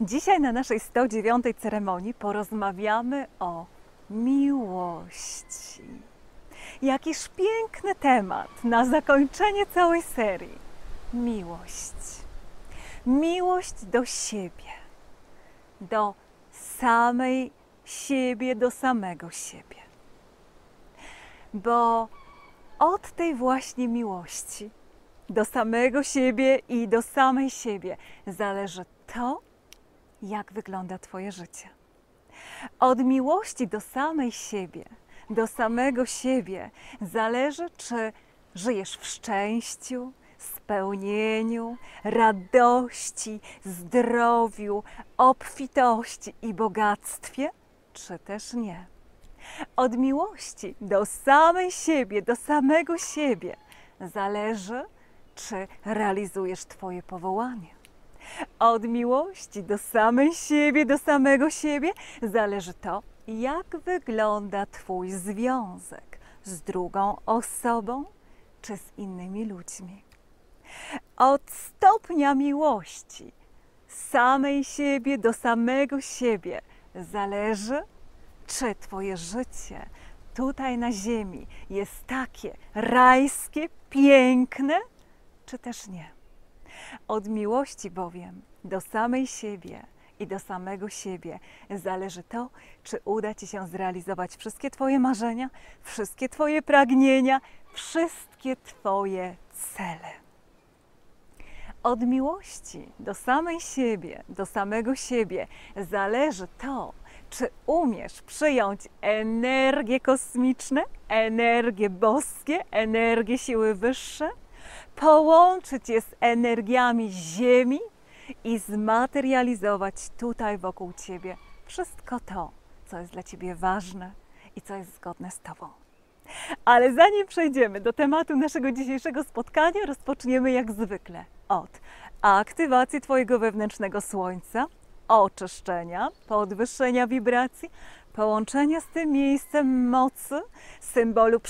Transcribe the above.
Dzisiaj na naszej 109 ceremonii porozmawiamy o miłości. Jakiż piękny temat na zakończenie całej serii. Miłość. Miłość do siebie, do samej siebie, do samego siebie. Bo od tej właśnie miłości do samego siebie i do samej siebie zależy to, jak wygląda Twoje życie. Od miłości do samej siebie, do samego siebie zależy, czy żyjesz w szczęściu, spełnieniu, radości, zdrowiu, obfitości i bogactwie, czy też nie. Od miłości do samej siebie, do samego siebie zależy, czy realizujesz Twoje powołanie. Od miłości do samej siebie, do samego siebie zależy to, jak wygląda Twój związek z drugą osobą czy z innymi ludźmi. Od stopnia miłości samej siebie do samego siebie zależy, czy Twoje życie tutaj na Ziemi jest takie rajskie, piękne, czy też nie. Od miłości bowiem do samej siebie i do samego siebie zależy to, czy uda Ci się zrealizować wszystkie Twoje marzenia, wszystkie Twoje pragnienia, wszystkie Twoje cele. Od miłości do samej siebie, do samego siebie zależy to, czy umiesz przyjąć energie kosmiczne, energie boskie, energie siły wyższe, połączyć je z energiami Ziemi i zmaterializować tutaj wokół Ciebie wszystko to, co jest dla Ciebie ważne i co jest zgodne z Tobą. Ale zanim przejdziemy do tematu naszego dzisiejszego spotkania, rozpoczniemy jak zwykle od aktywacji Twojego wewnętrznego słońca, oczyszczenia, podwyższenia wibracji, połączenia z tym miejscem mocy, symbolu